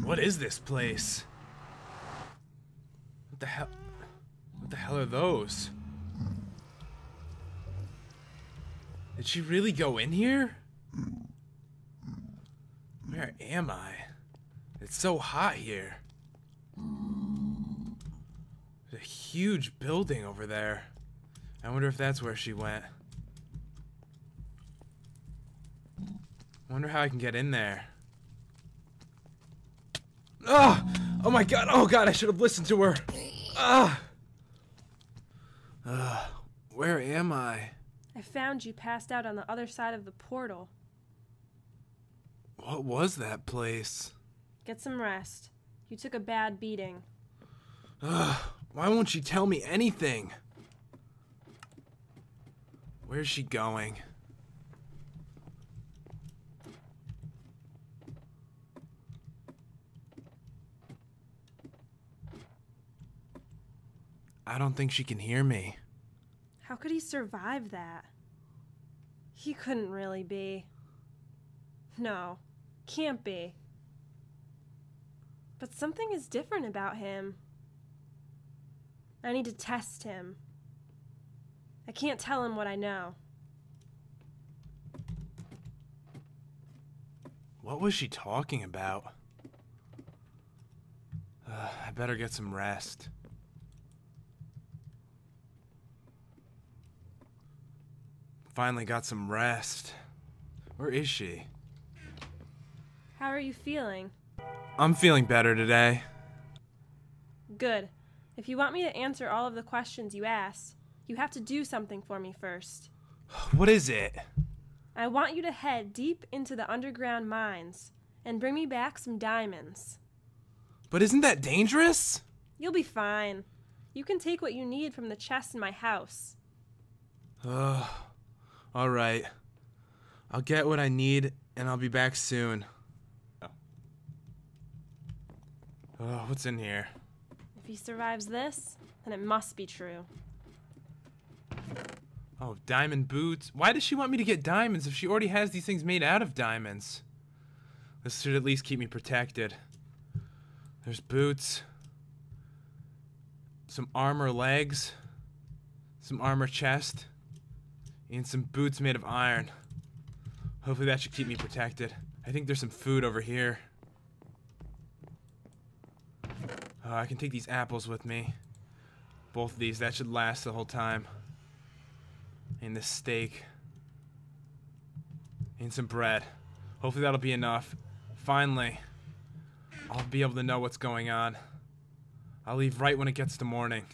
What is this place? What the hell? What the hell are those? Did she really go in here? Where am I? It's so hot here. There's a huge building over there. I wonder if that's where she went. Wonder how I can get in there. Ah! Oh my god! Oh god! I should have listened to her. Ah! Uh, where am I? I found you passed out on the other side of the portal. What was that place? Get some rest. You took a bad beating. Ugh, why won't she tell me anything? Where's she going? I don't think she can hear me. How could he survive that? He couldn't really be. No, can't be. But something is different about him. I need to test him. I can't tell him what I know. What was she talking about? Uh, I better get some rest. Finally got some rest. Where is she? How are you feeling? I'm feeling better today. Good. If you want me to answer all of the questions you ask, you have to do something for me first. What is it? I want you to head deep into the underground mines and bring me back some diamonds. But isn't that dangerous? You'll be fine. You can take what you need from the chest in my house. Ugh. Alright. I'll get what I need and I'll be back soon. Oh, what's in here? If he survives this, then it must be true. Oh, diamond boots. Why does she want me to get diamonds if she already has these things made out of diamonds? This should at least keep me protected. There's boots. Some armor legs. Some armor chest. And some boots made of iron. Hopefully that should keep me protected. I think there's some food over here. Oh, I can take these apples with me. Both of these, that should last the whole time. And this steak. And some bread. Hopefully that'll be enough. Finally, I'll be able to know what's going on. I'll leave right when it gets to morning.